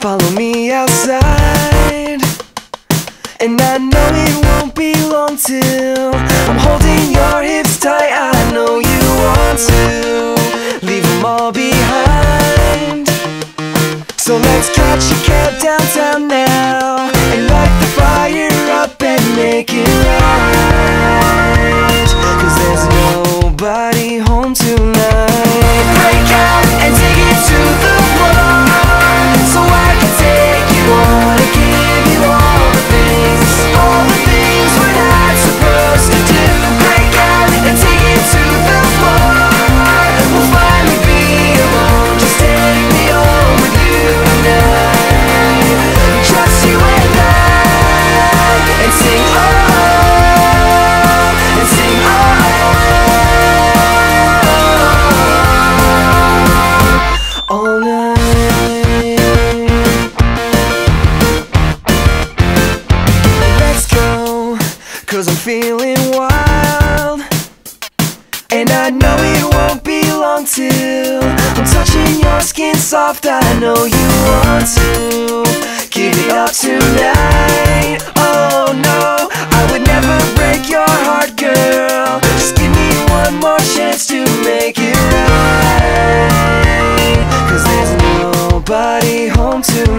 Follow me outside. And I know it won't be long till I'm holding your hips tight. I know you want to Leave them all behind. So let's catch a cab downtown now And light the fire up and make it right. Cause I'm feeling wild. And I know it won't be long till I'm touching your skin soft. I know you want to Give it up tonight. Oh no I would never break your heart girl. Just give me one more chance to make it right. Cause there's nobody home tonight